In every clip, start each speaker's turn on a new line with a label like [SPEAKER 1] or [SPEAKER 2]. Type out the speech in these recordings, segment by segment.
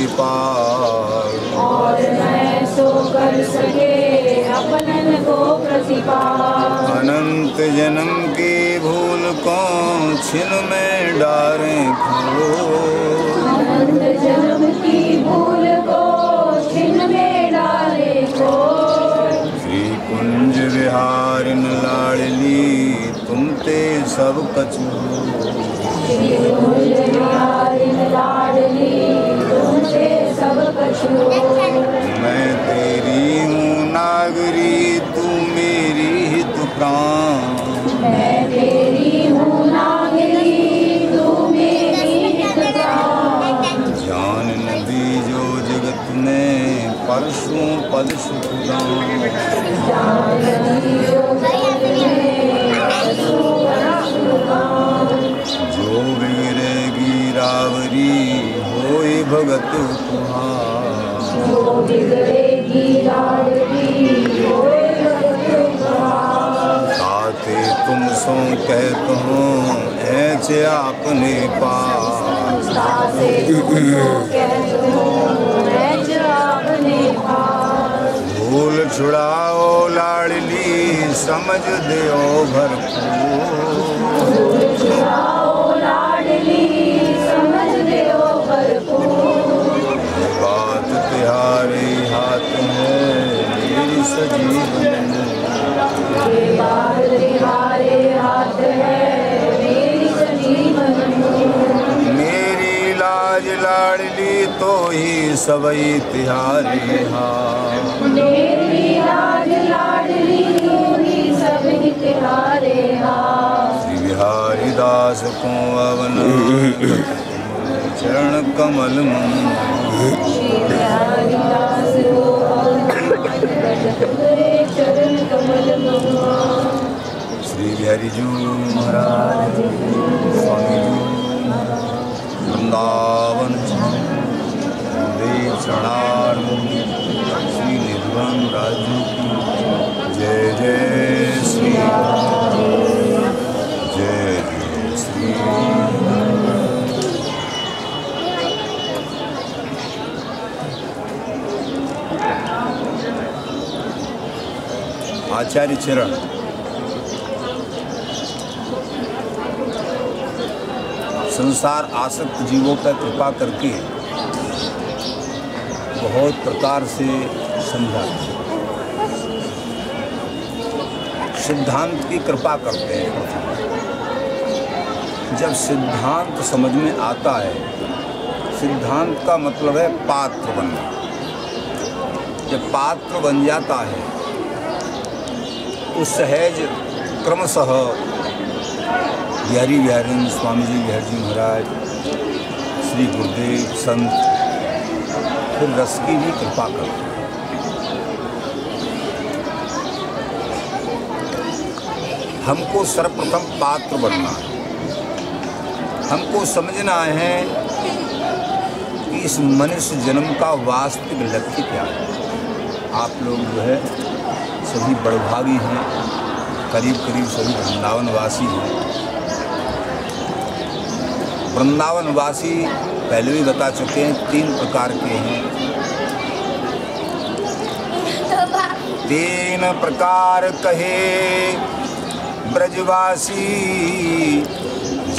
[SPEAKER 1] प्रतिपाल
[SPEAKER 2] और मैं सो कर सके अपनन को
[SPEAKER 1] अनंत जन्म की भूल को छिन में डारे खो।
[SPEAKER 2] अनंत जन्म की भूल को छिन में डाले को
[SPEAKER 1] श्री कुंज लाडली तुम ते सब कछु।
[SPEAKER 2] श्री कुंज कछु
[SPEAKER 1] मैं तेरी हूँ नागरी तू मेरी हित प्राण।
[SPEAKER 2] मैं तेरी हूँ नागरी तू मेरी हितप्राण
[SPEAKER 1] जान नदी जो जगत में परसों पद
[SPEAKER 2] जो
[SPEAKER 1] बिगड़ेगी रावरी होए भगत ताते तुम सो कहत हूँ ऐसे आपने पास। भूल छुड़ाओ लाडली समझ दो भरपूर।
[SPEAKER 2] तुम्हारे हाथ है मेरी सजीवन
[SPEAKER 1] मेरी लाज लाडली तो ही सबई तिहारे हाथ
[SPEAKER 2] मेरी लाज लाडली तू ही सब तुम्हारे हाथ
[SPEAKER 1] श्री बिहारी दास को अवन चरण कमल मन
[SPEAKER 2] श्री बिहारी दास को तेरे चरण कमल महुआ
[SPEAKER 1] श्री बिहारी जू महाराज स्वामी जू वृंदावन देव शरणार्थ श्री निर्वन राजू की जय जय श्री राम। जय जय श्री राम। आचार्य चरण संसार आसक्त जीवों पर कृपा करके बहुत प्रकार से समझा। सिद्धांत की कृपा करते हैं। जब सिद्धांत समझ में आता है, सिद्धांत का मतलब है पात्र बनना। जब पात्र बन जाता है सहज क्रमशः बिहारी बिहारी स्वामी जी बिहार जी महाराज, श्री गुरुदेव संत, फिर रस की भी कृपा करते हमको सर्वप्रथम पात्र बनना है। हमको समझना है कि इस मनुष्य जन्म का वास्तविक लक्ष्य क्या है। आप लोग जो है सभी बड़भागी हैं, करीब करीब सभी वृंदावनवासी हैं। वृंदावनवासी पहले भी बता चुके हैं, तीन प्रकार के हैं। तीन प्रकार कहे, ब्रजवासी,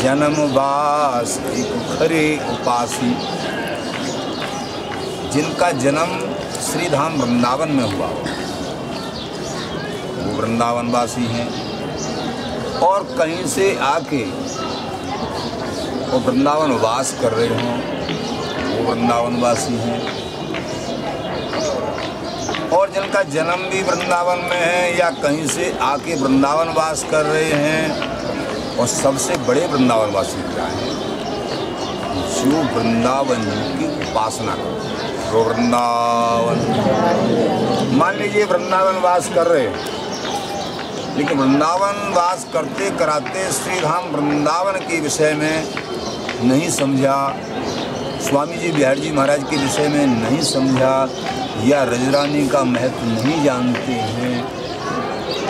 [SPEAKER 1] जन्मवास खरे उपासी। जिनका जन्म श्रीधाम वृंदावन में हुआ। वो वृंदावनवासी हैं। और कहीं से आके वो वृंदावन वास कर रहे हों, वो वृंदावनवासी हैं। और जिनका जन्म भी वृंदावन में है या कहीं से आके वृंदावन वास कर रहे हैं और सबसे बड़े वृंदावनवासी क्या हैं? जो वृंदावन की उपासना करते वृंदावन। मान लीजिए वृंदावन वास कर रहे हैं। लेकिन वृंदावन वास करते कराते श्री धाम वृंदावन के विषय में नहीं समझा, स्वामी जी बिहार जी महाराज के विषय में नहीं समझा, या रजरानी का महत्व नहीं जानते हैं,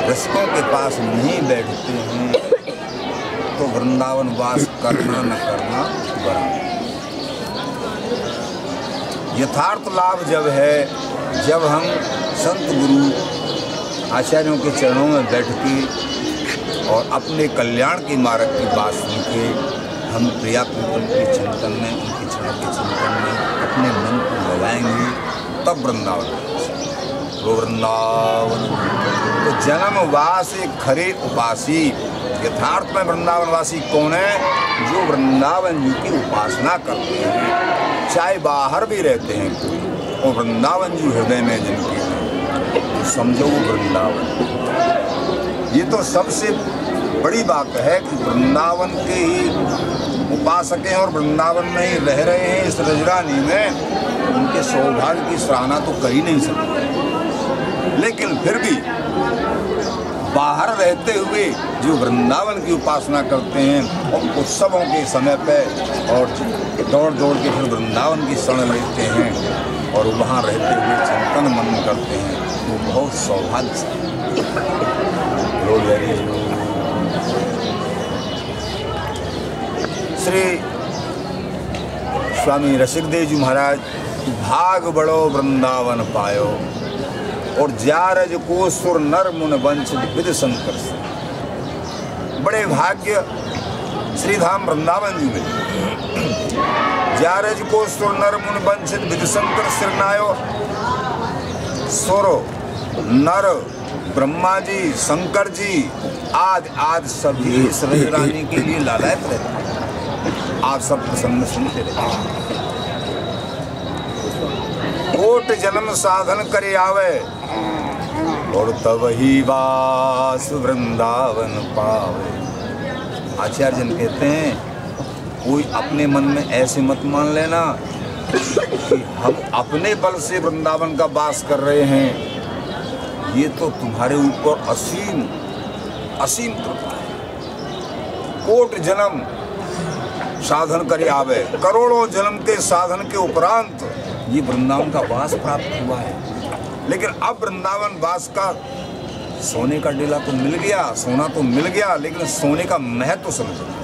[SPEAKER 1] रसिकों के पास नहीं बैठते हैं तो वृंदावन वास करना न करना बराबर यथार्थ लाभ जब है, जब हम संत गुरु आचार्यों के चरणों में बैठ के और अपने कल्याण के मार्ग की बात सुन के हम प्रिया प्रीतम के चिंतन में, उनके चरणों के चिंतन में अपने मन को लगाएँगे, तब वृंदावन वो वृंदावन तो जन्मवास एक खरे उपासी, यथार्थ में वृंदावनवासी कौन है? जो वृंदावन जी की उपासना करते हैं, चाहे बाहर भी रहते हैं कोई और वृंदावन जी हृदय में जिनके समझो वृंदावन। ये तो सबसे बड़ी बात है कि वृंदावन के ही उपासक हैं और वृंदावन में ही रह रहे हैं इस रजरानी में। उनके सौभाग्य की सराहना तो कर ही नहीं सकते। लेकिन फिर भी बाहर रहते हुए जो वृंदावन की उपासना करते हैं और उत्सवों के समय पे और दौड़ दौड़ के फिर वृंदावन की शरण लेते हैं और वहाँ रहते हुए चिंतन मनन करते हैं। वो बहुत सौभाग्य रोल वेरी श्री स्वामी रसिकदेव जी महाराज, भाग बड़ो वृंदावन पायो, और जारज को सुर नर मुन वंश विद शंकर से। बड़े भाग्य श्रीधाम वृंदावन जी में। जारज को सुर नर मुन वंश विद शंकर सिरनायो सुरो नर ब्रह्मा जी शंकर जी आज आज सभी इस रानी के लिए लालायत रहते आप सब प्रसन्न सुनते रहे कोट जन्म साधन करे आवे और तब ही वास वृंदावन पावे। आचार्य जन कहते हैं कोई अपने मन में ऐसे मत मान लेना हम अपने बल से वृंदावन का वास कर रहे हैं। ये तो तुम्हारे ऊपर असीम असीम कृपा है। कोट जन्म साधन कर आवे। करोड़ों जन्म के साधन के उपरांत ये वृंदावन का वास प्राप्त हुआ है। लेकिन अब वृंदावन वास का सोने का डेला तो मिल गया, सोना तो मिल गया, लेकिन सोने का महत्व तो समझ। तो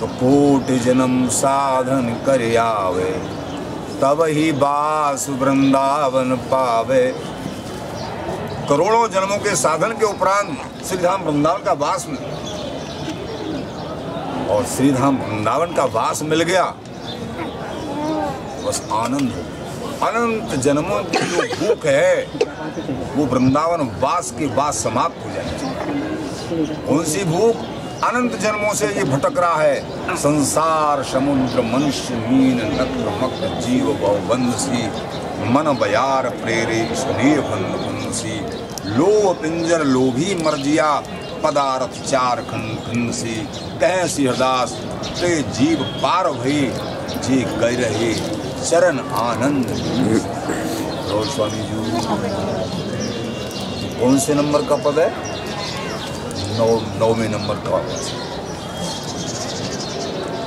[SPEAKER 1] कोट जन्म साधन कर आवे, तब ही बास वृंदावन पावे। करोड़ों जन्मों के साधन के उपरांत श्रीधाम वृंदावन का वास मिल और श्रीधाम वृंदावन का वास मिल गया। बस आनंद हो अनंत जन्मों की जो भूख है, वो वृंदावन वास के बाद समाप्त हो जानी चाहिए उनसी भूख? अनंत जन्मों से ये भटक रहा है। संसार, समुद्र, मनुष्य, मीन नक्र मक्र जीव बहुबंधसी मन, बयार, प्रेरे, स्नेह बंसी। लो पिंजर, लोभी, मर्जिया, पदारथ, चार खंड खंड सी कह सी हरदास ते जीव पार भई, जे गए रहे चरण आनंद। रोल स्वामी जी कौन से नंबर का पद है? नौ नौवें नंबर का पद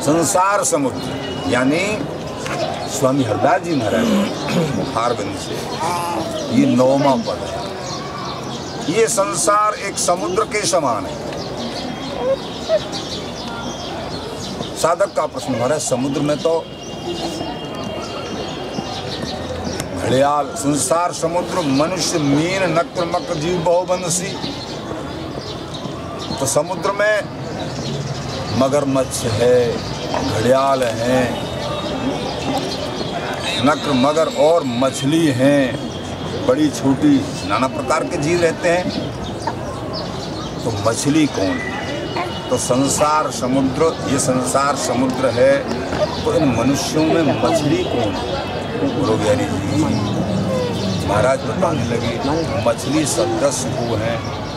[SPEAKER 1] संसार समुद्र, यानी स्वामी हरदास जी महाराज मुखारबिंद से ये नौवा पद है। ये संसार एक समुद्र के समान है। साधक का प्रश्न महाराज समुद्र में तो घड़ियाल, संसार समुद्र, मनुष्य, मीन, नक्र, मक्र, जीव बहुबंसी तो समुद्र में मगरमच्छ है, घड़ियाल हैं, नक्र, मगर और मछली हैं। बड़ी, छोटी, नाना प्रकार के जीव रहते हैं। तो मछली कौन? तो संसार समुद्र, ये संसार समुद्र है। तो इन मनुष्यों में मछली कौन? गुरु बिहारी जी, महाराज बताने लगे, मछली सदस्य वो हैं।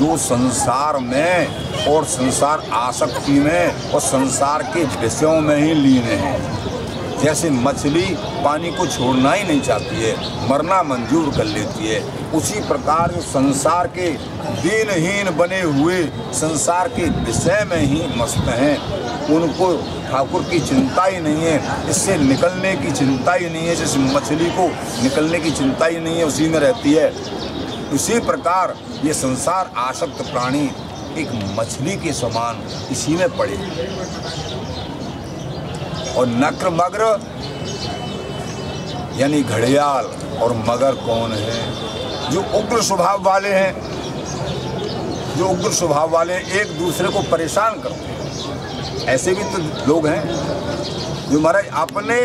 [SPEAKER 1] जो संसार में और संसार आसक्ति में और संसार के विषयों में ही लीन हैं। जैसे मछली पानी को छोड़ना ही नहीं चाहती है, मरना मंजूर कर लेती है। उसी प्रकार जो संसार के दीनहीन बने हुए संसार के विषय में ही मस्त हैं। उनको ठाकुर की चिंता ही नहीं है, इससे निकलने की चिंता ही नहीं है। जैसे मछली को निकलने की चिंता ही नहीं है, उसी में रहती है। इसी प्रकार ये संसार आसक्त प्राणी एक मछली के समान इसी में पड़े। और नक्र मगर यानी घड़ियाल, और मगर कौन है? जो उग्र स्वभाव वाले हैं। जो उग्र स्वभाव वाले एक दूसरे को परेशान करते हैं। ऐसे भी तो लोग हैं, जो महाराज, अपने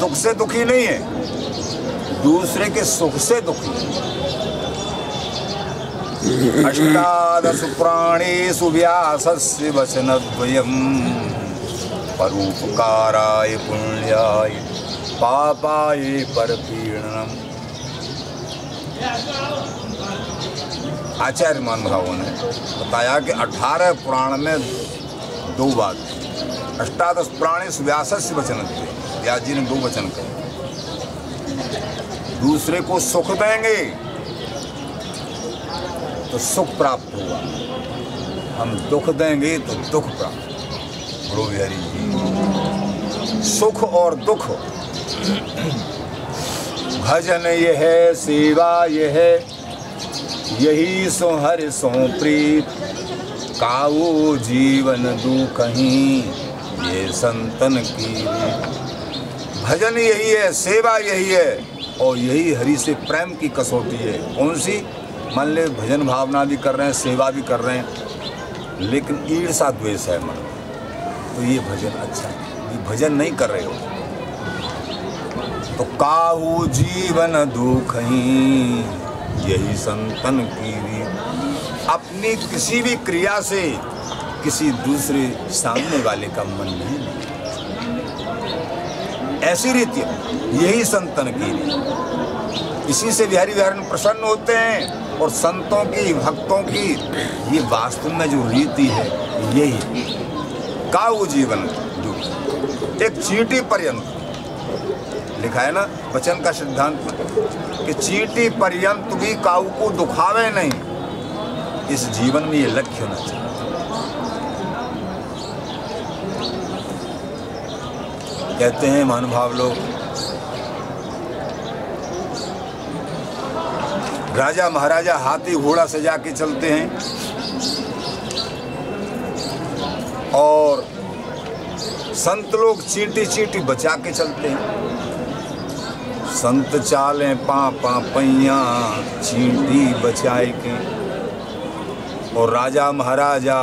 [SPEAKER 1] दुख से दुखी नहीं है। दूसरे के सुख से दुखी। अष्टादश प्राणेषु व्यासस्य वचनद्वयम्। परोपकाराय पुण्याय, पापाय परपीड़नम आचार्य मान भावों ने बताया कि अठारह पुराण में दो बात। अष्टादश प्राणेश व्यासस्य वचन व्यास जी ने दो वचन कहे। दूसरे को सुख देंगे। तो सुख प्राप्त होगा हम दुख देंगे तो दुख प्राप्त। बोलो बिहारी जी, सुख और दुख। भजन यह है, सेवा यह है। यही सो हर सो प्रीत। काऊ जीवन दू कहीं, ये संतन की। भजन यही है, सेवा यही है। और यही हरि से प्रेम की कसौटी है। कौन सी? मान ले भजन भावना भी कर रहे हैं, सेवा भी कर रहे हैं, लेकिन ईर्षा द्वेष है मन। तो ये भजन अच्छा है। ये भजन नहीं कर रहे हो। तो काहू जीवन दुख यही संतन की अपनी किसी भी क्रिया से किसी दूसरे सामने वाले का मन नहीं। ऐसी रीति यही संतन की इसी से बिहारी बिहारी प्रसन्न होते हैं और संतों की, भक्तों की ये वास्तव में जो रीति है, यही काऊ जीवन जो एक चीटी पर्यंत। लिखा है ना, वचन का सिद्धांत कि चीटी पर्यंत भी काऊ को दुखावे नहीं। इस जीवन में ये लक्ष्य होना चाहिए। कहते हैं, महानुभाव लोग। राजा महाराजा हाथी घोड़ा सजा के चलते हैं। और संत लोग चींटी चींटी बचा के चलते हैं। संत चाले पा पैया, चींटी बचाए के। और राजा महाराजा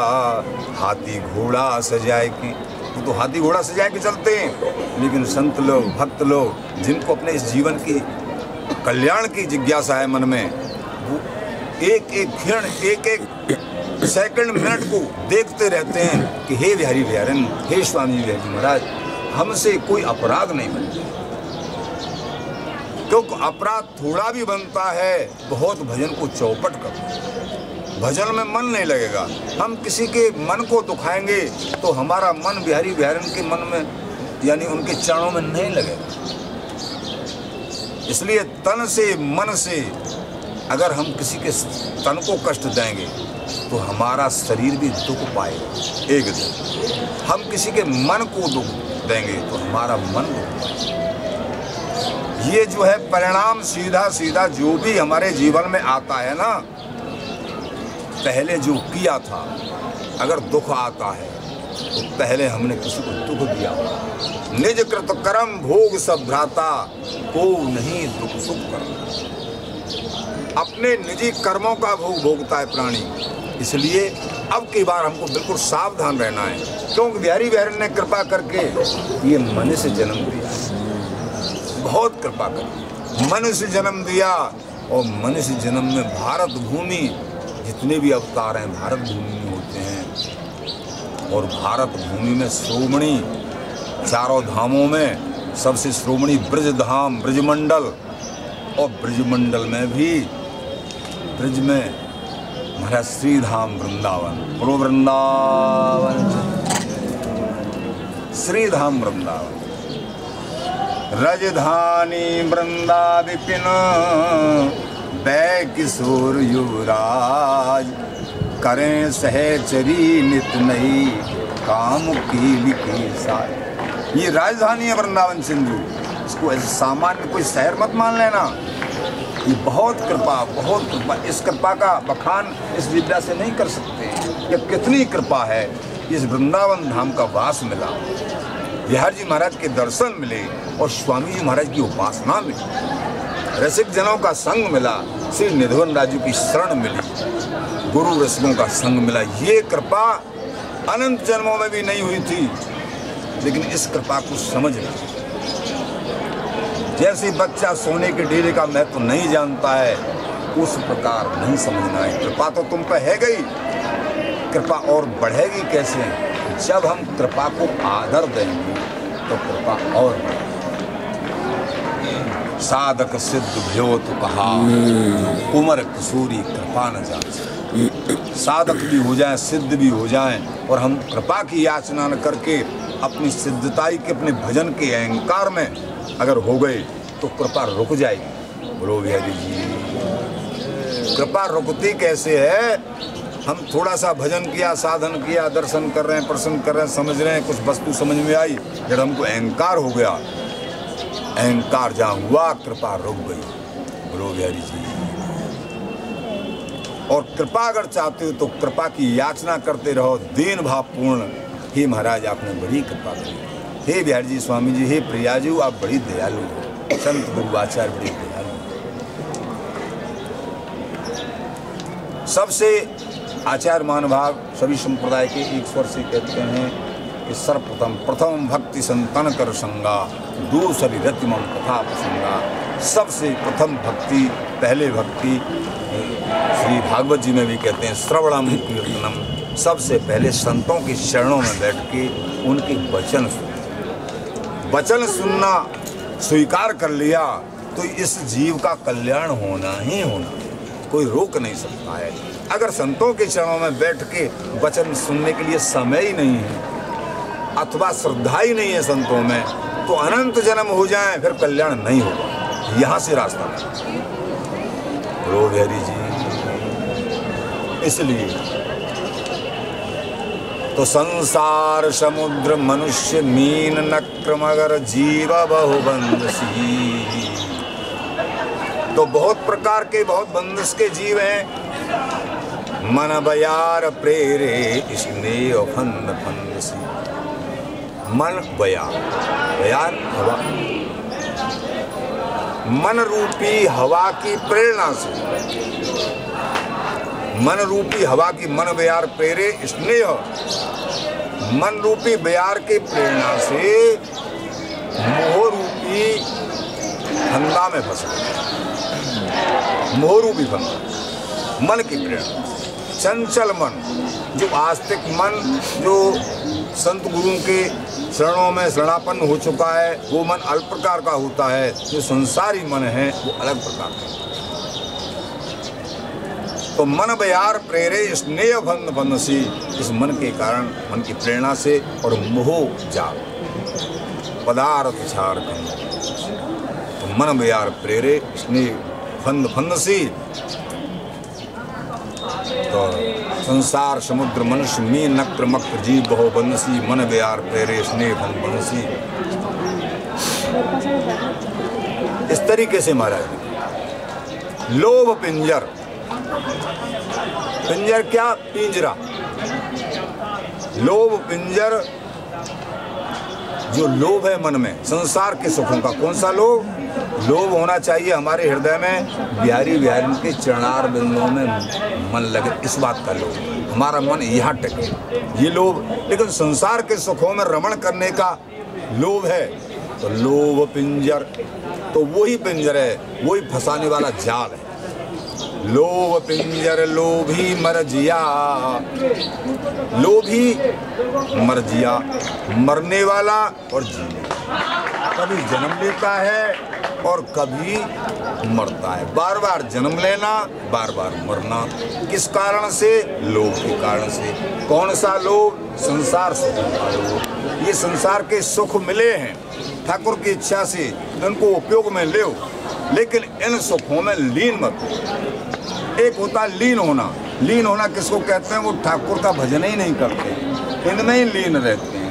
[SPEAKER 1] हाथी घोड़ा सजाए के। तो हाथी घोड़ा सजाए के चलते हैं। लेकिन संत लोग, भक्त लोग, जिनको अपने इस जीवन की, कल्याण की जिज्ञासा है मन में, वो एक एक क्षण एक एक सेकंड, मिनट को देखते रहते हैं कि हे बिहारी बिहारन, हे स्वामी बिहारी महाराज, हमसे कोई अपराध नहीं बनता क्योंकि अपराध थोड़ा भी बनता है, बहुत भजन को चौपट कर। भजन में मन नहीं लगेगा। हम किसी के मन को दुखाएँगे तो हमारा मन बिहारी बिहारन के मन में, यानी उनके चरणों में नहीं लगेगा। इसलिए तन से, मन से, अगर हम किसी के तन को कष्ट देंगे तो हमारा शरीर भी दुख पाएगा, एक दिन। हम किसी के मन को दुख देंगे तो हमारा मन दुख पाएगा। ये जो है परिणाम सीधा सीधा जो भी हमारे जीवन में आता है ना पहले जो किया था, अगर दुख आता है तो पहले हमने किसी को दुख दिया। निज कृत कर्म भोग सब भ्राता को नहीं दुख सुख कर अपने निजी कर्मों का भोग भोगता है प्राणी। इसलिए अब की बार हमको बिल्कुल सावधान रहना है। क्योंकि बिहारी बिहारी ने कृपा करके ये मनुष्य जन्म दिया। बहुत कृपा कर। मनुष्य जन्म दिया और मनुष्य जन्म में भारत भूमि जितने भी अवतार हैं, भारत भूमि में होते हैं। और भारत भूमि में श्रोमणी चारों धामों में सबसे श्रोमणी ब्रज धाम ब्रजमंडल और ब्रजमंडल में भी ब्रज में हमारा श्री धाम वृंदावन प्रो वृंदावन। श्री धाम वृंदावन। रजधानी वृंदा विपिन बै किशोर युवराज। करें सहचरी नित नई, काम की लिखी साय ये राजधानी है वृंदावन सिंधु। इसको ऐसे सामान्य कोई शहर मत मान लेना। ये बहुत कृपा बहुत कृपा। इस कृपा का बखान इस विद्या से नहीं कर सकते। ये कितनी कृपा है, इस वृंदावन धाम का वास मिला। बिहार जी महाराज के दर्शन मिले और स्वामी जी महाराज की उपासना मिली। रसिक जनों का संग मिला, श्री निधवन राजू की शरण मिली। गुरु रसिकों का संग मिला। ये कृपा अनंत जन्मों में भी नहीं हुई थी, लेकिन इस कृपा को समझ लिया जैसे बच्चा सोने के डेरे का महत्व नहीं जानता है, उस प्रकार नहीं समझना है। कृपा तो तुम पर है गई। कृपा और बढ़ेगी कैसे? जब हम कृपा को आदर देंगे तो कृपा और बढ़ेगी। साधक सिद्ध भ्यो तो कहा कुमर कसूरी, कृपा न जा साधक भी हो जाए, सिद्ध भी हो जाए, और हम कृपा की याचना न करके अपनी सिद्धताई के, अपने भजन के अहंकार में अगर हो गए तो कृपा रुक जाएगी। बोलो बिहारी जी। कृपा रुकती कैसे है? हम थोड़ा सा भजन किया, साधन किया, दर्शन कर रहे हैं, प्रसन्न कर रहे हैं, समझ रहे हैं, कुछ वस्तु समझ में आई, जब हमको अहंकार हो गया अहंकार जहाँ हुआ, कृपा रुक गई। बोलो बिहारी जी। और कृपा अगर चाहते हो तो कृपा की याचना करते रहो, दीन भाव पूर्ण हे महाराज, आपने बड़ी कृपा करी। हे बिहारी जी स्वामी जी, हे प्रिया जी, आप बड़ी दयालु हो। संत गुरु आचार्य बड़ी दयालु सबसे आचार्य महानुभाव सभी संप्रदाय के एक स्वर से कहते हैं कि सर्वप्रथम प्रथम भक्ति संतन कर संगा, दूसरी रतिमम कथा प्रसंगा। सबसे प्रथम भक्ति, पहले भक्ति श्री भागवत जी में भी कहते हैं श्रवणम कीर्तनम। सबसे पहले संतों के शरणों में बैठ के उनके वचन सुन वचन सुनना स्वीकार कर लिया तो इस जीव का कल्याण होना ही होना। कोई रोक नहीं सकता है। अगर संतों के चरणों में बैठ के वचन सुनने के लिए समय ही नहीं है अथवा श्रद्धा ही नहीं है संतों में तो अनंत जन्म हो जाए, फिर कल्याण नहीं होगा। यहाँ से रास्ता नहीं रो जी, इसलिए तो संसार, समुद्र, मनुष्य, मीन, नक्र, मगर जीव बहुबंदसी तो बहुत प्रकार के, बहुत बंदस के जीव हैं। मन बयार प्रेरे स्नेह फंद फंदसी मन बया। बयार हवा। मन रूपी हवा की प्रेरणा से। मन रूपी हवा की मन बयार प्रेरे स्नेह। मन रूपी बयार की प्रेरणा से मोह रूपी फंदा में फंस गए। मोह रूपी फंदा मन की प्रेरणा चंचल मन, जो आस्तिक मन, जो संत गुरुओं के शरणों में शरणापन्न हो चुका है। वो मन अलग प्रकार का होता है। जो संसारी मन है, वो अलग प्रकार का तो मन बयार, प्रेरे, स्नेह भंग बंदसी इस मन के कारण मन की प्रेरणा से और मोह जाल पदार्थ छार तो मन बयार, प्रेरे, स्नेह फंद फंदसी तो संसार, समुद्र, मनुष्य मी नक्र, मक्र, जीव, बहु, बनसी, मन प्रेरे स्नेह फंद बनसी। इस तरीके से महाराज। लोभ पिंजर। पिंजर क्या पिंजरा? लोभ पिंजर जो लोभ है मन में, संसार के सुखों का, कौन सा लोभ? लोभ होना चाहिए हमारे हृदय में, बिहारी बिहारी के चरणार बिंदुओं में मन लगे, इस बात का लोभ हमारा मन यहाँ टेके। ये लोभ लेकिन संसार के सुखों में रमण करने का लोभ है तो लोभ पिंजर तो वही पिंजर है, वही फंसाने वाला जाल है। लोभ पिंजर, लोभी मर जिया। लोभी मर जिया, मरने वाला और जीने कभी जन्म लेता है और कभी मरता है। बार बार जन्म लेना बार बार मरना। किस कारण से? लोभ के कारण से। कौन सा लोभ? संसार लोभ ये संसार के सुख मिले हैं। ठाकुर की इच्छा से इनको उपयोग में ले लेकिन इन सुखों में लीन मत हो। एक होता लीन होना। लीन होना किसको कहते हैं? वो ठाकुर का भजन ही नहीं करते। इनमें ही लीन रहते हैं।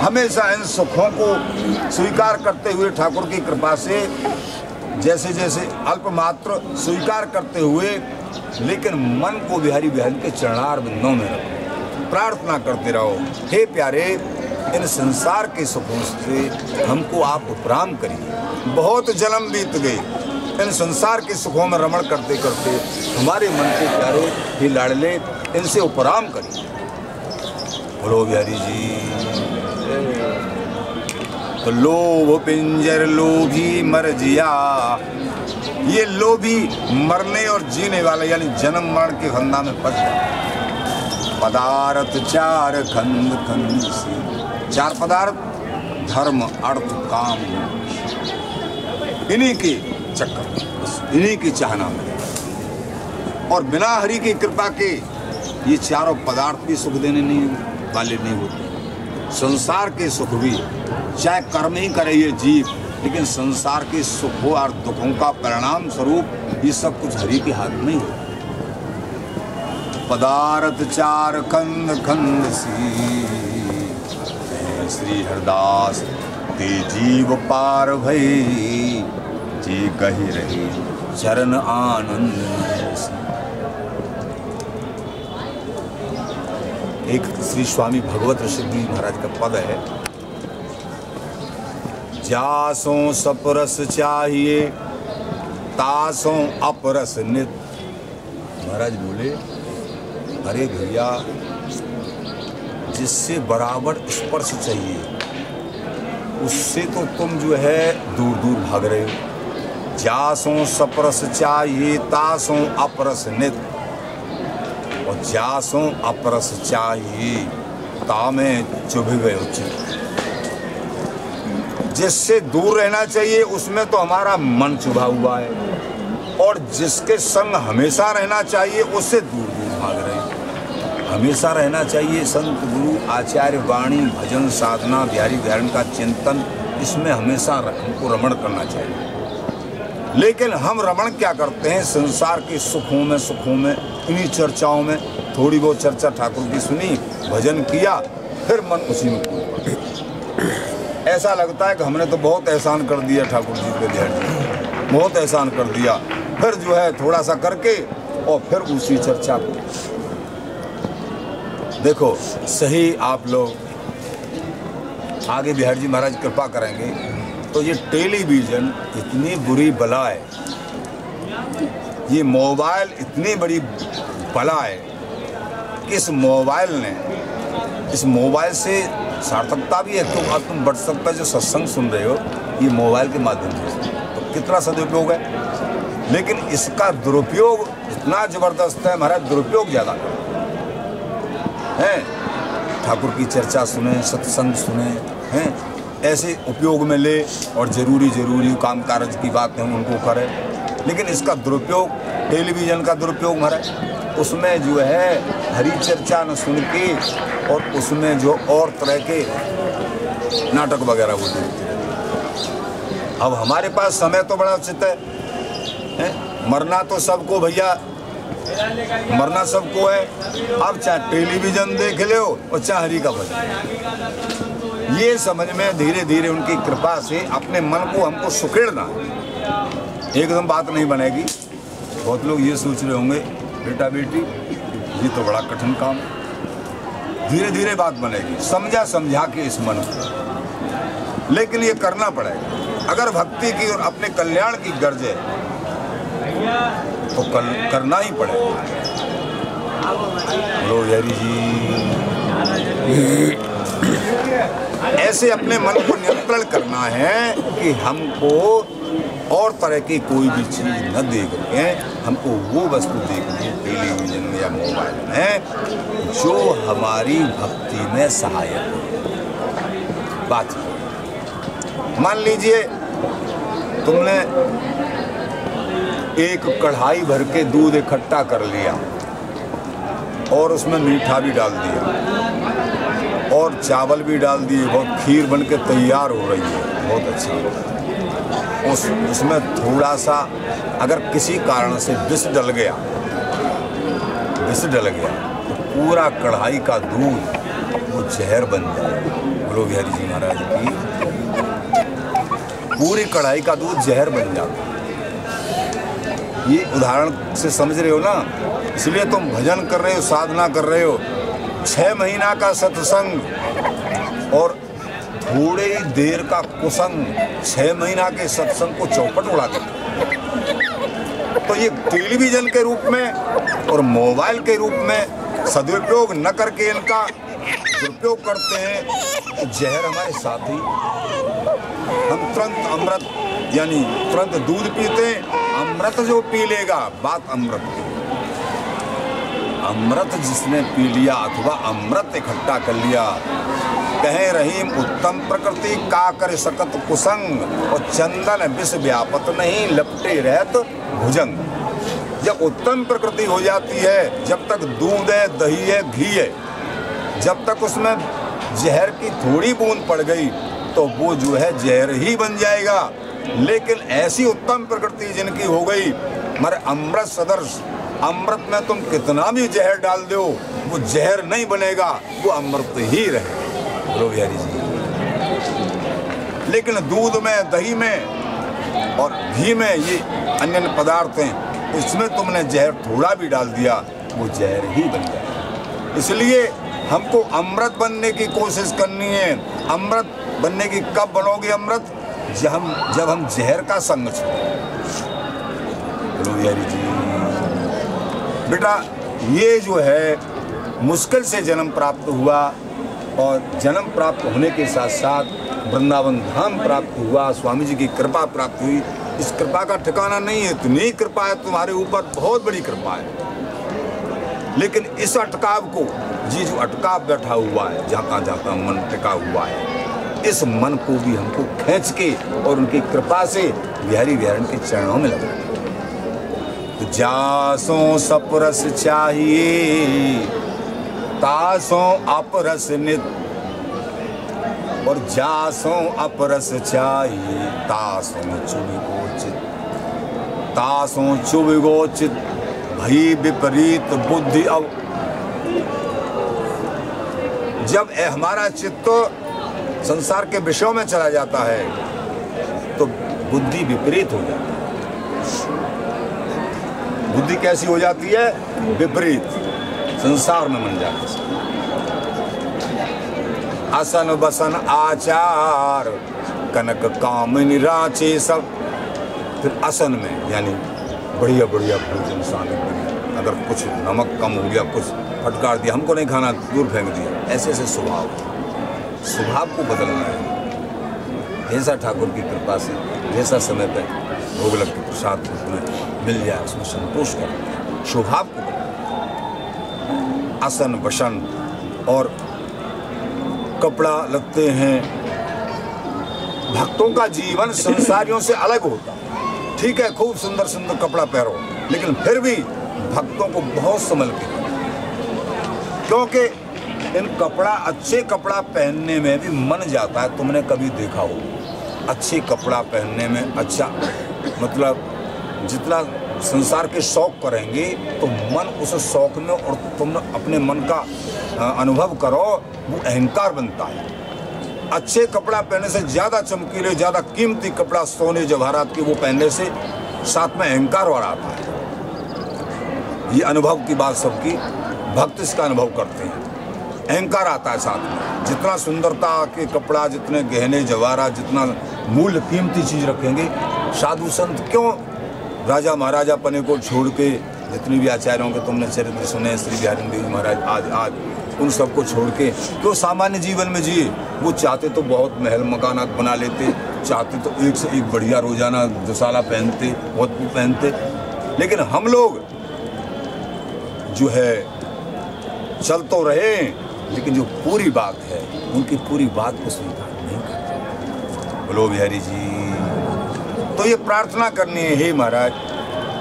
[SPEAKER 1] हमेशा इन सुखों को स्वीकार करते हुए ठाकुर की कृपा से, जैसे जैसे अल्पमात्र स्वीकार करते हुए, लेकिन मन को बिहारी बिहारी के चरणार बिंदों में रखो। प्रार्थना करते रहो, हे प्यारे, इन संसार के सुखों से हमको आप उपराम करिए। बहुत जन्म बीत गए। इन संसार के सुखों में रमण करते करते हमारे मन के प्यारे ही लाडले, इनसे उपराम करिए। बोलो बिहारी जी। तो लोभ पिंजर लोभी मर जिया। ये लोभी मरने और जीने वाला, यानी जन्म मरण के फंदा में फंस गया पदार्थ चार खंड खंड से। चार पदार्थ, धर्म, अर्थ, काम। इन्हीं के चक्कर इन्हीं की चाहना में। और बिना हरि की कृपा के ये चारों पदार्थ भी सुख देने नहीं, वाले नहीं होते। संसार के सुख भी। चाहे कर्म ही करे ये जीव, लेकिन संसार के सुखों और दुखों का परिणाम स्वरूप ये सब कुछ हरि के हाथ में ही पदार्थ चार खंड खंड सी श्री हरदास जीव पार भई, जी कही रही चरण आनंद सी। एक श्री स्वामी भगवत ऋषि महाराज का पद है। जासों सपरस चाहिए, तासों अपरस नित। महाराज बोले, अरे भैया, जिससे बराबर स्पर्श चाहिए, उससे तो तुम जो है दूर दूर भाग रहे हो। जासों सपरस चाहिए, तासों अपरस नित। और जासों अपरस चाहिए तामे चुभ गए चित्त जिससे दूर रहना चाहिए, उसमें तो हमारा मन चुभा हुआ है। और जिसके संग हमेशा रहना चाहिए, उससे दूर दूर भाग रहे हैं। हमेशा रहना चाहिए, संत गुरु, आचार्य वाणी, भजन साधना, बिहारी ध्यान का चिंतन, इसमें हमेशा हमको रमण करना चाहिए। लेकिन हम रमण क्या करते हैं? संसार के सुखों में सुखों में, इन्हीं चर्चाओं में थोड़ी बहुत चर्चा ठाकुर की सुनी, भजन किया, फिर मन उसी में ऐसा लगता है कि हमने तो बहुत एहसान कर दिया ठाकुर जी के ध्यान बहुत एहसान कर दिया। फिर जो है थोड़ा सा करके और फिर उसी चर्चा को देखो, सही आप लोग, आगे बिहार जी महाराज कृपा करेंगे। तो ये टेलीविज़न इतनी बुरी बला है। ये मोबाइल इतनी बड़ी बला है कि इस मोबाइल ने, इस मोबाइल से सार्थकता भी है। तो अब तुम व्हाट्सएप पर जो सत्संग सुन रहे हो, ये मोबाइल के माध्यम से। तो कितना सदुपयोग है। लेकिन इसका दुरुपयोग इतना ज़बरदस्त है, हमारा दुरुपयोग ज़्यादा। है? ठाकुर की चर्चा सुने, सत्संग सुने, हैं? ऐसे उपयोग में ले और ज़रूरी ज़रूरी काम काज की बात हम उनको करें। लेकिन इसका दुरुपयोग टेलीविज़न का दुरुपयोग हमारा उसमें जो है हरी चर्चा न सुन के और उसमें जो और तरह के नाटक वगैरह वो देखते अब हमारे पास समय तो बड़ा उचित है, है? मरना तो सबको भैया मरना सबको है। अब चाहे टेलीविज़न देख लो और चाहे हरी का भजन। ये समझ में धीरे धीरे उनकी कृपा से अपने मन को हमको सुकेड़ना है। एकदम बात नहीं बनेगी। बहुत लोग ये सोच रहे होंगे, बेटा बेटी, ये तो बड़ा कठिन काम धीरे धीरे बात बनेगी समझा समझा के इस मन को। लेकिन ये करना पड़ेगा। अगर भक्ति की और अपने कल्याण की गर्ज है तो कल करना ही पड़ेगा। हरी जी। ऐसे अपने मन को नियंत्रण करना है कि हमको और तरह की कोई भी चीज़ न देख के हमको वो वस्तु देखनी है टेलीविज़न में या मोबाइल में, जो हमारी भक्ति में सहायक हो। बात मान लीजिए, तुमने एक कढ़ाई भर के दूध इकट्ठा कर लिया और उसमें मीठा भी डाल दिया। और चावल भी डाल दिए। बहुत खीर बन के तैयार हो रही है। बहुत अच्छी उस, उसमें थोड़ा सा अगर किसी कारण से विष डल गया, विष डल गया तो पूरा कढ़ाई का दूध वो जहर बन जाए। बोलो बिहारी जी महाराज की, पूरी कढ़ाई का दूध जहर बन जाता ये उदाहरण से समझ रहे हो ना? इसलिए तुम भजन कर रहे हो, साधना कर रहे हो। छह महीना का सत्संग और थोड़े ही देर का कुसंग छह महीना के सत्संग को चौपट उड़ा देते तो ये टेलीविज़न के रूप में और मोबाइल के रूप में सदुपयोग न करके इनका दुरुपयोग करते हैं। जहर हमारे साथ। ही हम तुरंत अमृत, यानी तुरंत दूध पीते हैं। अमृत जो पी लेगा, बात अमृत की। अमृत जिसने पी लिया अथवा अमृत इकट्ठा कर लिया कहे रहीम, उत्तम प्रकृति का कर सकत कुसंग, और चंदन विष व्यापत नहीं, लपटे रहत भुजंग। जब उत्तम प्रकृति हो जाती है, जब तक दूध है, दही है, घी है। जब तक उसमें जहर की थोड़ी बूंद पड़ गई तो वो जो है जहर ही बन जाएगा। लेकिन ऐसी उत्तम प्रकृति जिनकी हो गई, मरे अमृत सदर्श, अमृत में तुम कितना भी जहर डाल दो, वो जहर नहीं बनेगा, वो अमृत ही रहे बोलो बिहारी जी। लेकिन दूध में, दही में और घी में ये अन्य अन्य पदार्थ हैं इसमें तुमने जहर थोड़ा भी डाल दिया, वो जहर ही बन जाएगा इसलिए हमको अमृत बनने की कोशिश करनी है। अमृत बनने की कब बनोगे अमृत? जब हम जब हम जहर का संग छोड़ें जी। बेटा, ये जो है, मुश्किल से जन्म प्राप्त हुआ और जन्म प्राप्त होने के साथ साथ वृंदावन धाम प्राप्त हुआ, स्वामी जी की कृपा प्राप्त हुई। इस कृपा का ठिकाना नहीं है, इतनी कृपा है, तुम्हारे ऊपर बहुत बड़ी कृपा है। लेकिन इस अटकाव को जी जो अटकाव बैठा हुआ है, जाता जाता मन टिका हुआ है। इस मन को भी हमको खींच के और उनकी कृपा से बिहारी बिहारी के चरणों में लगा जासों सपरस चाहिए तासों अपरस नित और जासों अपरस चाहिए। तासों चुबिगोचित। तासों चुबिगोचित। भई विपरीत बुद्धि अब जब हमारा चित्त संसार के विषयों में चला जाता है तो बुद्धि विपरीत हो जाती है। बुद्धि कैसी हो जाती है? विपरीत। संसार में मन जाती असन बसन आचार, कनक कामिनी रांचे सब। फिर असन में, यानी बढ़िया बढ़िया भोजन शामिल अगर कुछ नमक कम हो गया, कुछ फटकार दिया, हमको नहीं खाना, दूर फेंक दिया। ऐसे ऐसे स्वभाव। स्वभाव को बदलना है। जैसा ठाकुर की कृपा से, जैसा समय पर भोग लग के प्रसाद उसमें मिल जाए, उसमें संतोष कर स्वभाव को आसन बसन और कपड़ा लगते हैं। भक्तों का जीवन संसारियों से अलग होता ठीक है, खूब सुंदर सुंदर कपड़ा पहनो लेकिन फिर भी भक्तों को बहुत संभल के क्योंकि इन कपड़ा, अच्छे कपड़ा पहनने में भी मन जाता है, तुमने कभी देखा हो? अच्छे कपड़ा पहनने में अच्छा मतलब जितना संसार के शौक करेंगे तो मन उस शौक में और तुम अपने मन का अनुभव करो, वो अहंकार बनता है। अच्छे कपड़ा पहनने से ज़्यादा चमकीले, ज़्यादा कीमती कपड़ा सोने जवाहरात के वो पहनने से साथ में अहंकार और आता है। ये अनुभव की बात सबकी, भक्त इसका अनुभव करते हैं। अहंकार आता है साथ में। जितना सुंदरता के कपड़ा, जितने गहने, जवाहरात, जितना मूल्य, कीमती चीज़ रखेंगे, साधु संत क्यों राजा महाराजा पने को छोड़ के जितने भी आचार्यों के तुमने चरित्र सुने, श्री बिहारी देवी महाराज, आज आज, उन सबको छोड़ के, क्यों सामान्य जीवन में जिए? वो चाहते तो बहुत महल मकानात बना लेते, चाहते तो एक से एक बढ़िया रोज़ाना दुसाला पहनते बहुत पहनते। लेकिन हम लोग जो है, चल तो रहे, लेकिन जो पूरी बात है, उनकी पूरी बात को स्वीकार नहीं करते। बोलो बिहारी जी। तो ये प्रार्थना करनी है, हे महाराज।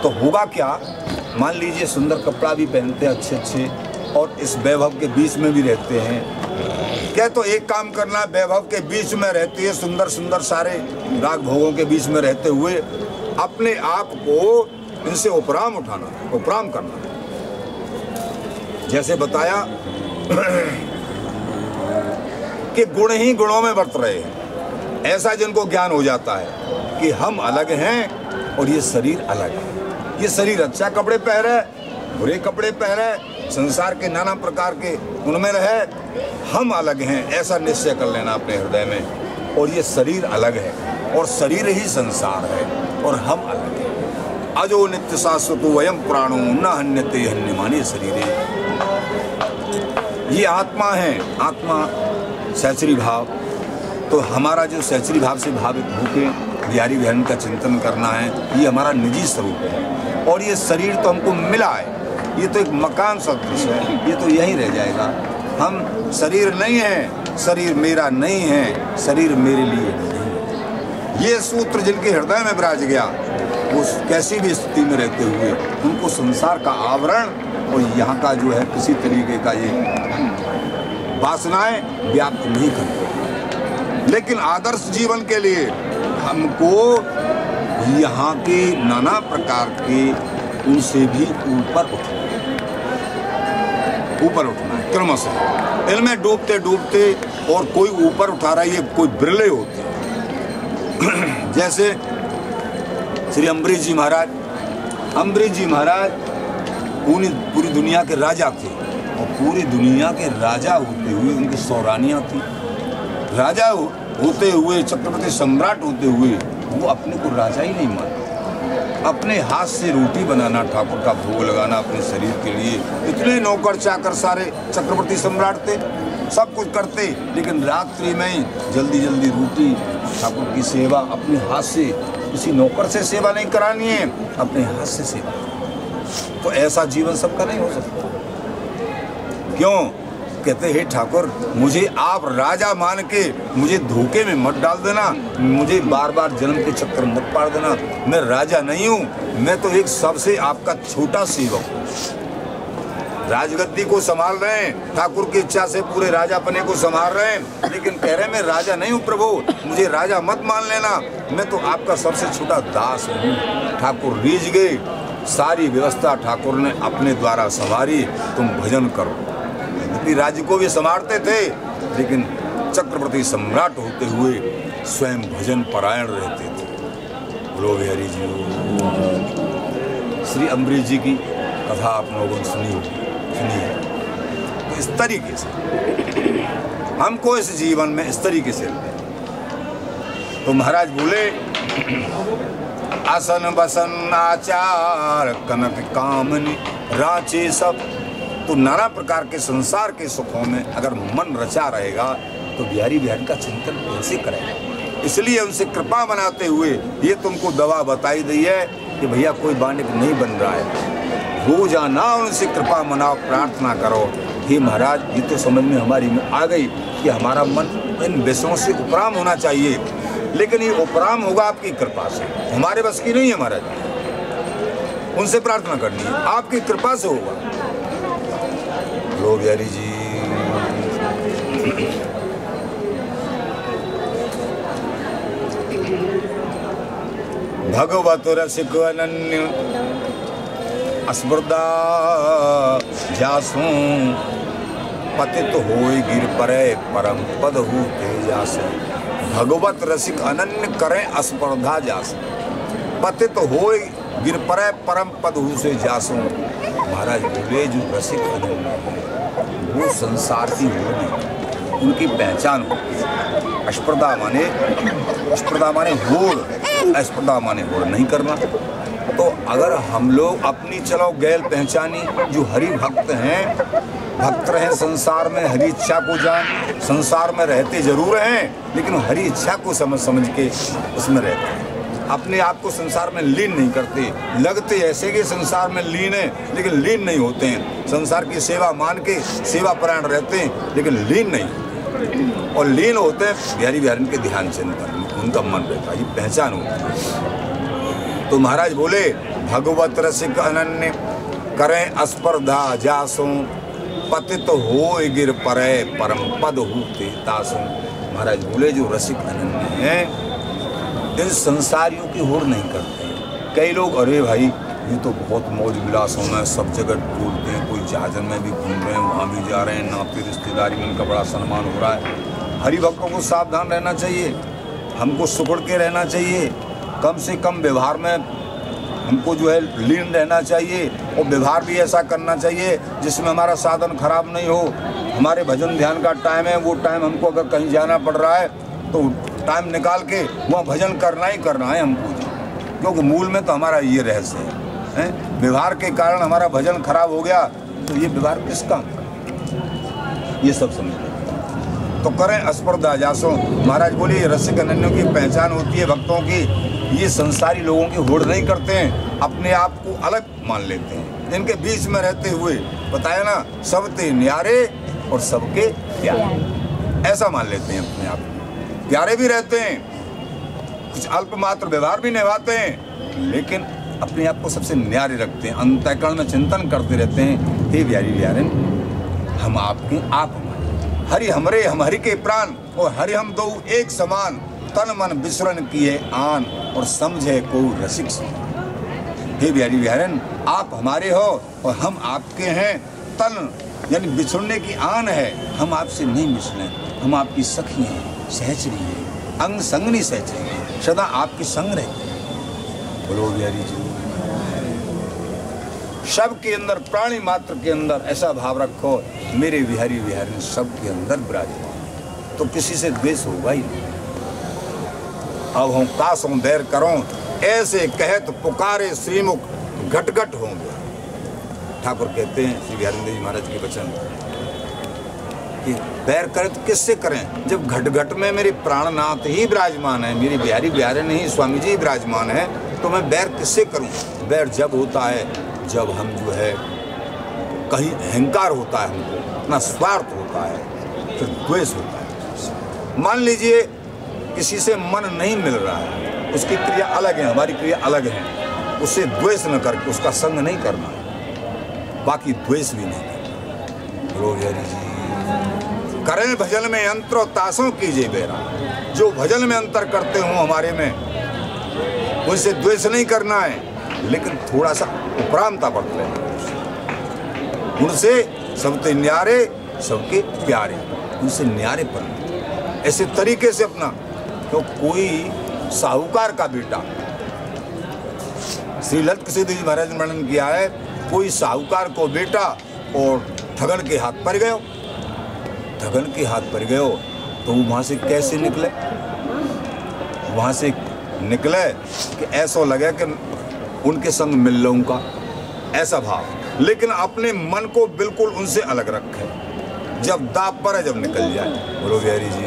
[SPEAKER 1] तो होगा क्या? मान लीजिए सुंदर कपड़ा भी पहनते हैं अच्छे अच्छे और इस वैभव के बीच में भी रहते हैं। क्या तो एक काम करना, वैभव के बीच में रहते हैं सुंदर सुंदर सारे राग भोगों के बीच में रहते हुए, अपने आप को इनसे उपराम उठाना, उपराम करना। जैसे बताया कि गुण ही गुणों में बरत रहे हैं। ऐसा जिनको ज्ञान हो जाता है कि हम अलग हैं और ये शरीर अलग है। ये शरीर अच्छा कपड़े पहने, बुरे कपड़े पहने, संसार के नाना प्रकार के उनमें रहे, हम अलग हैं, ऐसा निश्चय कर लेना अपने हृदय में। और ये शरीर अलग है, और शरीर ही संसार है, और हम अलग हैं। अजो नित्य शाश्वत वयम प्राणो, न हन्यते हन्यमानी शरीर। ये आत्मा है, आत्मा सैचरी भाव। तो हमारा जो सैचरी भाव से भावित होके बिहारी बहन का चिंतन करना है, ये हमारा निजी स्वरूप है। और ये शरीर तो हमको मिला है। ये तो एक मकान सदृश है। ये तो यहीं रह जाएगा। हम शरीर नहीं है, शरीर मेरा नहीं है, शरीर मेरे लिए नहीं ये सूत्र जिनके हृदय में विराज गया, वो कैसी भी स्थिति में रहते हुए, उनको संसार का आवरण और यहाँ का जो है किसी तरीके का ये वासनाएँ व्याप्त नहीं करते। लेकिन आदर्श जीवन के लिए हमको यहाँ के नाना प्रकार के उनसे भी ऊपर उठना ऊपर उठना है, क्रमशः इनमें डूबते डूबते और कोई ऊपर उठा रहा है, ये कोई बिरले होते जैसे श्री अम्बरीश जी महाराज, अम्बरीश जी महाराज पूरी पूरी दुनिया के राजा थे और पूरी दुनिया के राजा होते हुए उनकी सौरानियाँ थी। राजा होते हुए चक्रवर्ती सम्राट होते हुए, वो अपने को राजा ही नहीं मानते। अपने हाथ से रोटी बनाना, ठाकुर का भोग लगाना अपने शरीर के लिए, इतने नौकर, चाकर सारे चक्रवर्ती सम्राट थे, सब कुछ करते, लेकिन रात्रि में जल्दी जल्दी रोटी, ठाकुर की सेवा, अपने हाथ से, किसी नौकर से सेवा नहीं करानी है, अपने हाथ से सेवा। तो ऐसा जीवन सबका नहीं हो सकता। क्यों? कहते, हे ठाकुर, मुझे आप राजा मान के मुझे धोखे में मत डाल देना। मुझे बार बार जन्म के चक्कर मत पार देना। मैं राजा नहीं हूँ। मैं तो एक सबसे आपका छोटा सेवक हूँ। राजगद्दी को संभाल रहे हैं। ठाकुर की इच्छा से पूरे राजा पने को संभाल रहे हैं। लेकिन कह रहे मैं राजा नहीं हूँ प्रभु। मुझे राजा मत मान लेना। मैं तो आपका सबसे छोटा दास हूँ। ठाकुर रीझ गए। सारी व्यवस्था ठाकुर ने अपने द्वारा संवारी। तुम भजन करो। यद्यपि राज्य को भी संभालते थे, लेकिन चक्रवर्ती सम्राट होते हुए स्वयं भजन परायण रहते थे। बोलो बिहारी जी। श्री अम्बरीश जी की कथा आप लोगों ने सुनी होगी, सुनी है। तो इस तरीके से, हमको इस जीवन में इस तरीके से तो महाराज बोले, आसन बसन आचार, कनक कामनी, रांचे सब तो नाना प्रकार के संसार के सुखों में अगर मन रचा रहेगा तो बिहारी बिहारी का चिंतन कैसे करेगा? इसलिए उनसे कृपा बनाते हुए ये तुमको दवा बताई दी है कि भैया कोई बानिक नहीं बन रहा है। रोज़ाना उनसे कृपा मनाओ, प्रार्थना करो। हे महाराज, ये तो समझ में हमारी में आ गई कि हमारा मन इन विषयों से उपराम होना चाहिए। लेकिन ये उपराम होगा आपकी कृपा से। हमारे बस की नहीं है महाराज। उनसे प्रार्थना करनी है। आपकी कृपा से होगा। लो बिहारी जी। भगवत रसिक अनन्य अस्मृदा जासू। पतित होय गिर परे परम पद हु तेजास भगवत रसिक अनन्य करें अस्पर्धा जास। पतित होय गिर परे परम पद हु से जासू। महाराज बोले जो रसिक है, वो संसार की होनी उनकी पहचान होती अस्पर्धा माने अस्पर्धा माने होड़ अस्पर्धा माने होड़ नहीं करना। तो अगर हम लोग अपनी चलो गैल पहचानी जो हरि भक्त हैं भक्त रहे संसार में हरि इच्छा को जान संसार में रहते ज़रूर हैं लेकिन हरि इच्छा को समझ समझ के उसमें रहते हैं। अपने आप को संसार में लीन नहीं करते। लगते ऐसे कि संसार में लीन है, लेकिन लीन नहीं होते हैं। संसार की सेवा मान के सेवा परायण रहते हैं, लेकिन लीन नहीं। और लीन होते हैं, बिहारी बिहारी के ध्यान चिंतन उनका मन रहता है। ये पहचान होती है तो महाराज बोले, भगवत रसिक अनन्य, करें स्पर्धा जासो। पतित हो गिर परे, परम पद हु तासु महाराज बोले, जो रसिक अनन्य हैं इन संसारियों की होड़ नहीं करते। कई लोग, अरे भाई, ये तो बहुत मौज विलास होना है, सब जगह बोलते हैं, कोई जहाजन में भी घूम रहे हैं, वहाँ भी जा रहे हैं नाते रिश्तेदारी में उनका बड़ा सम्मान हो रहा है। हरि भक्तों को सावधान रहना चाहिए, हमको सुकड़ के रहना चाहिए, कम से कम व्यवहार में हमको जो है लीन रहना चाहिए और व्यवहार भी ऐसा करना चाहिए जिसमें हमारा साधन खराब नहीं हो। हमारे भजन ध्यान का टाइम है, वो टाइम हमको अगर कहीं जाना पड़ रहा है तो टाइम निकाल के वहाँ भजन करना ही करना है हमको। क्योंकि मूल में तो हमारा ये रहस्य है, है? व्यवहार के कारण हमारा भजन खराब हो गया तो ये व्यवहार किस काम ये सब समझ तो करें अस्पर्धा जासो। महाराज बोले रसिक अनन्यों की पहचान होती है भक्तों की। ये संसारी लोगों की होड़ नहीं करते हैं अपने आप को अलग मान लेते हैं। इनके बीच में रहते हुए बताया ना सब थे न्यारे और सबके प्यारे। ऐसा मान लेते हैं अपने आप प्यारे भी रहते हैं, कुछ अल्प मात्र व्यवहार भी निभाते हैं, लेकिन अपने आप को सबसे न्यारे रखते हैं, अंतःकरण में चिंतन करते रहते हैं, हे प्यारी प्यारे हम आपके आप हमारे, हरि हमरे, हम हरि के प्राण, और हरि हम दो एक समान, तन मन विसरण किए आन, और समझे को रसिक हे बिहारी बिहारन आप हमारे हो, और हम आपके हैं, तन यानी बिछुड़ने की आन है, हम आपसे नहीं मिसले, हम आपकी सखी हैं। सहचरी हैं। अंग संग नहीं सहचरी हैं। सदा आपके संग रहते हैं। बोलो बिहारी जी। सब के अंदर, प्राणी मात्र के अंदर ऐसा भाव रखो, मेरे विहारी विहारी सब के अंदर विराजमान तो किसी से द्वेष होगा ही नहीं। अब हम कासों देर करो, ऐसे कहत पुकारे श्रीमुख घटघट होंगे। ठाकुर कहते हैं, श्री बिहारी जी महाराज के वचन। कि बैर करें तो किससे करें? जब घट घट में मेरे प्राणनाथ ही विराजमान है, मेरी बिहारी बिहारी नहीं, स्वामी जी विराजमान है तो मैं बैर किससे करूँ? बैर जब होता है, जब हम जो है, कहीं अहंकार होता है हमको, अपना स्वार्थ होता है, फिर द्वेष होता है। मान लीजिए, किसी से मन नहीं मिल रहा है, उसकी क्रिया अलग है, हमारी क्रिया अलग है उससे द्वेष न करके उसका संग नहीं करना बाकी द्वेष भी नहीं करना। जी करें भजन में अंतर तासों कीजिए बेरा। जो भजन में अंतर करते हो हमारे में, उनसे द्वेष नहीं करना है, लेकिन थोड़ा सा उपरामता बरत लेना उनसे सबके न्यारे, सबके प्यारे, उनसे न्यारे पर। ऐसे तरीके से अपना तो कोई साहूकार का बेटा। श्री ललित सिद्ध जी महाराज ने वर्णन किया है, कोई साहूकार को बेटा और ठगन के हाथ पर गयो। ठगन के हाथ पड़ गयो तो वो वहाँ से कैसे निकले? वहाँ से निकले कि ऐसा लगे कि उनके संग मिल लूँ का ऐसा भाव। लेकिन अपने मन को बिल्कुल उनसे अलग रखे। जब दाप पर है, जब निकल जाए। बोलो, बिहारी जी।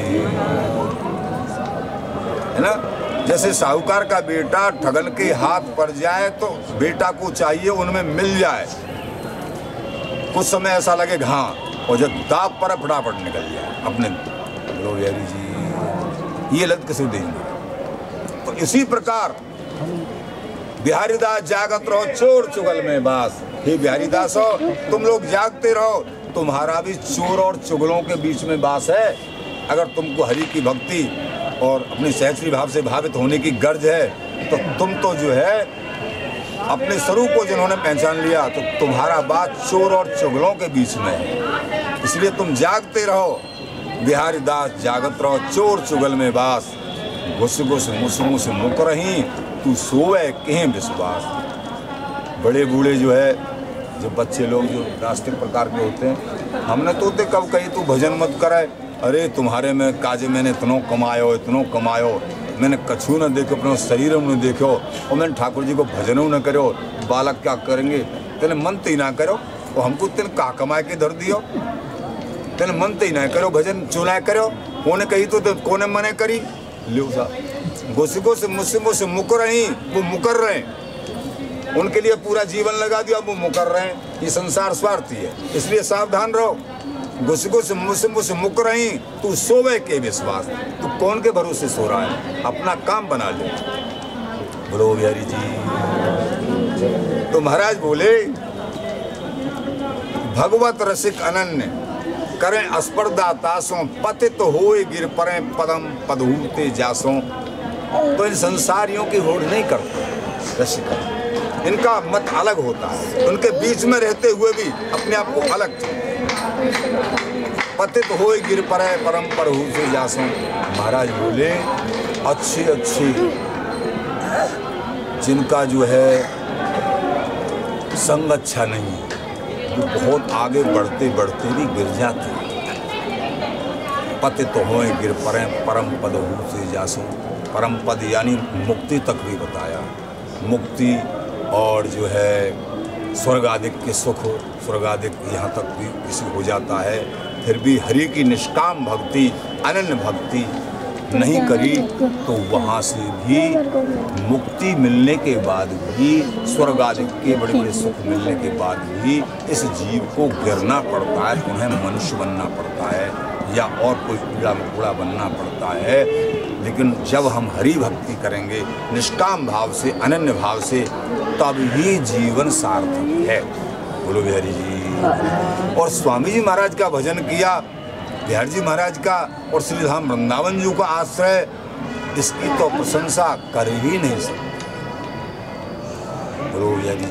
[SPEAKER 1] है ना? जैसे साहूकार का बेटा ठगन के हाथ पड़ जाए तो बेटा को चाहिए, उनमें मिल जाए। कुछ समय ऐसा लगे हाँ और जब दाप पर फटाफट निकल जाए अपने बिहारी जी, ये लत किसे देंगे तो इसी प्रकार बिहारी दास जागत रहो, चोर चुगल में बास। हे बिहारी दास हो तुम लोग जागते रहो, तुम्हारा भी चोर और चुगलों के बीच में बास है। अगर तुमको हरि की भक्ति और अपने सहचरी भाव से भावित होने की गर्ज है तो तुम तो जो है, अपने स्वरूप को जिन्होंने पहचान लिया तो तुम्हारा बात चोर और चुगलों के बीच में है। इसलिए तुम जागते रहो। बिहारी दास जागत रहो, चोर चुगल में बास। घुस घुस मुस मुस मुक रही, तू सोवे कहें विश्वास? बड़े बूढ़े जो है जो बच्चे लोग जो रास्ते प्रकार के होते हैं, हमने तो ते कब कही, तू भजन मत करे अरे, तुम्हारे में, काजे मैंने इतनो कमायो इतनो कमायो। मैंने कछू न देखो, अपने शरीर में देखो और मैंने ठाकुर जी को भजनों न करो बालक क्या करेंगे? तेने मन ही ना करो और हमको तेने का कमा के धर दियो तेने मन ही ना करो भजन चुना करो कोने कही तो कोने मने करी लियो साहब गोसिकों से मुझसे मुझसे मुकर रही वो मुकर रहे उनके लिए पूरा जीवन लगा दिया वो मुकर रहे हैं ये संसार स्वार्थी है इसलिए सावधान रहो गुस्सो से मुझसे मुझसे मुक रही तू सोवे के विश्वास तू कौन के भरोसे सो रहा है अपना काम बना ले बोलो बिहारी जी तो महाराज बोले भगवत रसिक अनन्य करें अस्पर्धा तासों पतित होए गिर परे पदम पदहूते जासों। तो इन संसारियों की होड़ नहीं करते रसिक इनका मत अलग होता है। उनके बीच में रहते हुए भी अपने आप को अलग पतित हो गिर पर परम पर जासों। महाराज बोले, अच्छी अच्छी। जिनका जो है संग अच्छा नहीं है। बहुत आगे बढ़ते बढ़ते भी गिर जाते। पति तो हो गिर परे, परम पद हो से जासो। परम पद यानी मुक्ति तक भी बताया। मुक्ति और जो है स्वर्ग आदि के सुख स्वर्ग आदि यहाँ तक भी किसी हो जाता है। फिर भी हरि की निष्काम भक्ति, अनन्य भक्ति नहीं करी तो वहाँ से भी मुक्ति मिलने के बाद भी स्वर्ग आदि के बड़े बड़े सुख मिलने के बाद भी इस जीव को गिरना पड़ता है, उन्हें मनुष्य बनना पड़ता है, या और कोई कीड़ा मकोड़ा बनना पड़ता है। लेकिन जब हम हरि भक्ति करेंगे, निष्काम भाव से, अनन्य भाव से, तब ही जीवन सार्थक है। बोलो बिहारी जी। और स्वामी जी महाराज का भजन किया बिहारी जी महाराज का और श्री धाम वृंदावन जी का आश्रय इसकी तो प्रशंसा कर ही नहीं सकते। बिहारी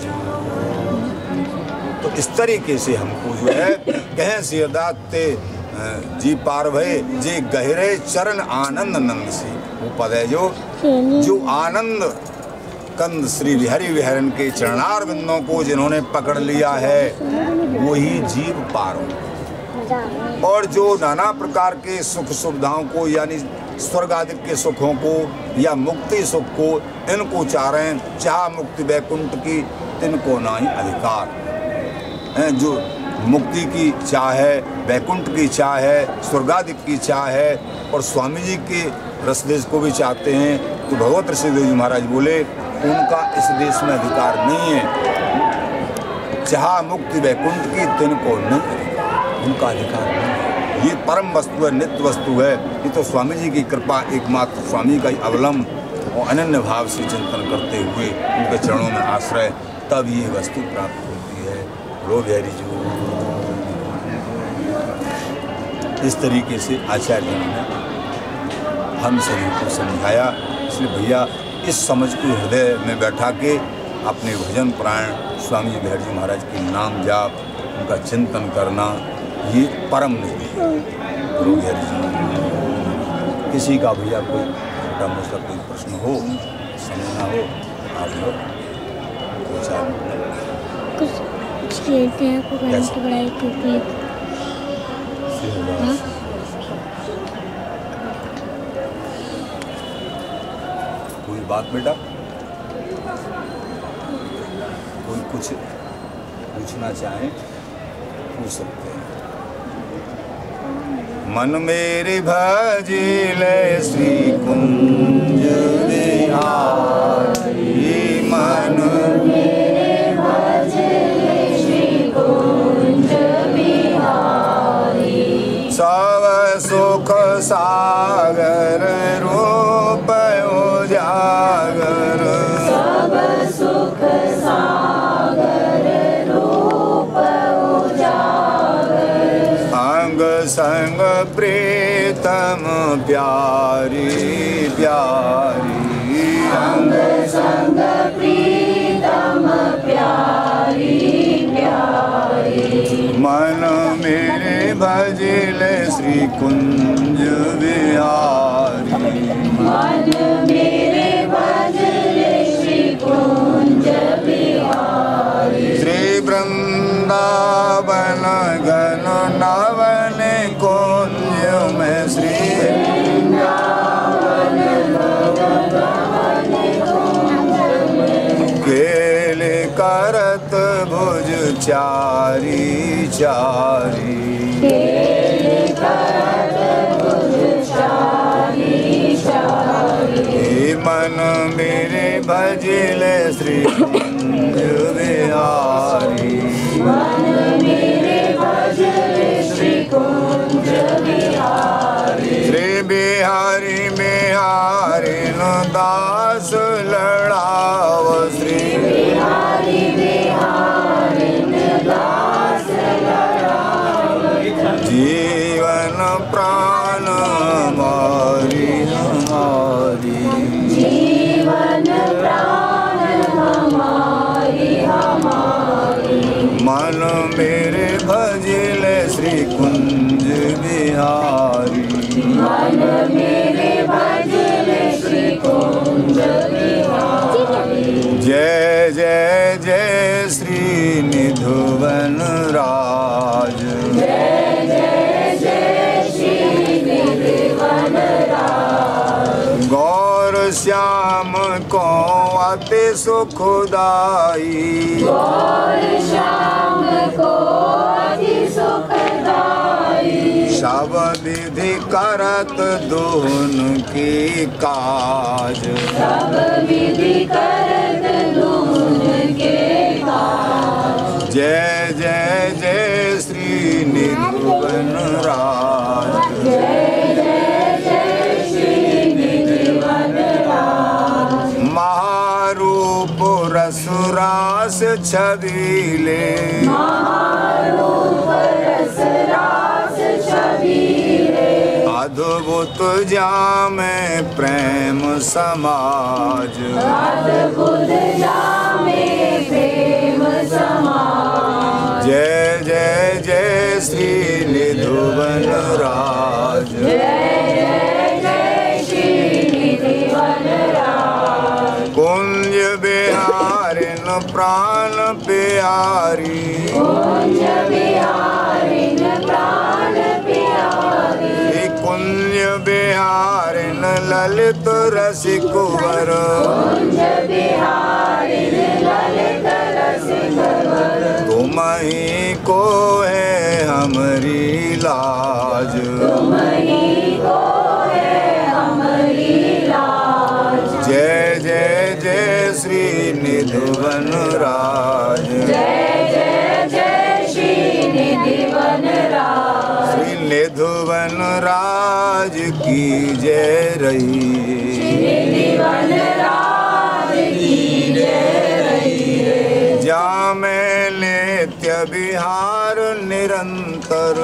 [SPEAKER 1] तो इस तरीके से हमको जो है कहें सिरदाते जी पार भय जे गहरे चरण आनंद नंद से। वो पद है जो जो आनंद कंद श्री विहरि विहरन के चरणार बिंदों को जिन्होंने पकड़ लिया है वही जीव पार हो और जो नाना प्रकार के सुख सुविधाओं को, यानी स्वर्ग आदि के सुखों को या मुक्ति सुख को, इनको चाह रहे हैं चाह मुक्ति वैकुंठ की, तिनको ना ही अधिकार। हैं, जो मुक्ति की चाह है, वैकुंठ की चाह है स्वर्गादिक की चाह है, और स्वामी जी के रसदेश को भी चाहते हैं तो भगवत ऋषिदेव जी महाराज बोले, उनका इस देश में अधिकार नहीं है। चाह मुक्ति वैकुंठ की, तिनको नहीं उनका अधिकार ये परम वस्तु है, नित्य वस्तु है। ये तो स्वामी जी की कृपा एकमात्र स्वामी का ही अवलंब और अनन्य भाव से चिंतन करते हुए उनके चरणों में आश्रय, तब ये वस्तु प्राप्त होती है। रो बिहारी जी। इस तरीके से आचार्य ने हम सभी को समझाया। इसलिए भैया, इस समझ को हृदय में बैठा के अपने भजन प्राण स्वामी बिहार जी महाराज के नाम जाप, उनका चिंतन करना ये परम नहीं है गुरु किसी का भैया कोई छोटा मोटा कोई प्रश्न हो समझना हो आप लोग
[SPEAKER 3] कुछ लेते हैं आपको पढ़ाई हाँ?
[SPEAKER 1] कोई बात बेटा? कोई कुछ पूछना चाहे पूछ सकते मन मेरे भजिले श्री कुंज विहारी कुंज में श्री केले करत भुज चारी चारी। मन मेरे भजले श्री बिहारी श्री बिहारी बिहारी नु दास लड़ाव श्री
[SPEAKER 2] गौर श्याम को अति सुखदाई
[SPEAKER 1] सब विधि करत दोहन की काज।
[SPEAKER 2] सब विधि करत दून के काज।
[SPEAKER 1] जय जय जय श्री निधुवन राज।
[SPEAKER 2] जय
[SPEAKER 1] रसुरास छबीले अद्भुत जामे प्रेम
[SPEAKER 2] प्रेम समाज।
[SPEAKER 1] जय जय जय श्री निधुवन राज। प्यारी।
[SPEAKER 2] कुंज बिहारिन प्राण प्यारी
[SPEAKER 1] कुंज बिहारिन ललित रसिकुवर।
[SPEAKER 2] कुंज बिहारिन ललित रसिकवर।
[SPEAKER 1] तुम ही को है हमारी लाज।
[SPEAKER 2] तुम है
[SPEAKER 1] श्री निधिवन राज
[SPEAKER 2] श्री निधुवन राज
[SPEAKER 1] की जय रही।
[SPEAKER 2] है
[SPEAKER 1] जामे नित्य बिहार निरंतर।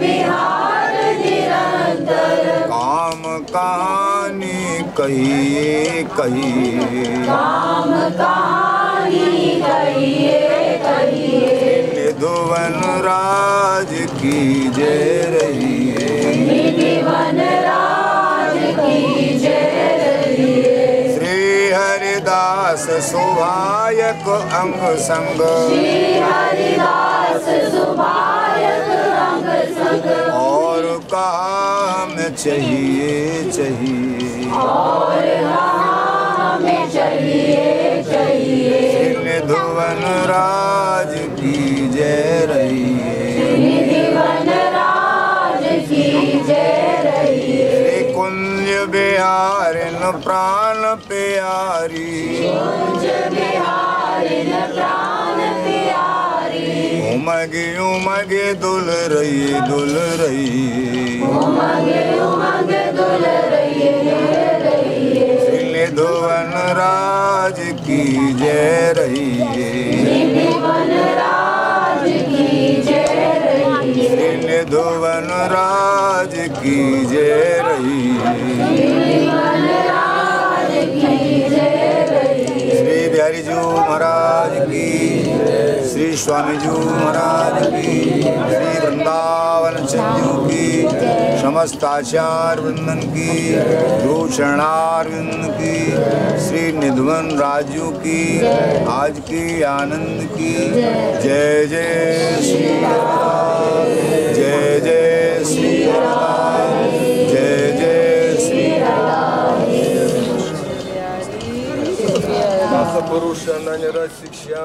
[SPEAKER 2] बिहार निरंतर
[SPEAKER 1] काम कहानी कहिए कहिए निधुवन राज की जय रही श्री हरिदास सुभायक अंग संग।
[SPEAKER 2] श्री हरिदास सुभायक अंग संग।
[SPEAKER 1] और काम चाहिए चाहिए।
[SPEAKER 2] और हमें चाहिए चाहिए
[SPEAKER 1] निधुवन राज की जय रही कुंज बिहारिन प्राण प्यारी।
[SPEAKER 2] कुंज बिहारिन प्राण
[SPEAKER 1] उमगे उमगे दुल रही दुल रही।
[SPEAKER 2] उमंग उमंग दुल रही रही।
[SPEAKER 1] श्री निधुवन राज की जय रही। है
[SPEAKER 2] निधिवन राज की जय रही।
[SPEAKER 1] श्री बिहारी जी महाराज की श्री स्वामी जी महाराज की श्री वृंदावन सिंधु की समस्त आचार्य वृंदन की गुरु की श्री निधवन राजू की आज की आनंद की जय। जय श्री जय जय श्री जय जय श्री
[SPEAKER 4] पुरुष शिक्षा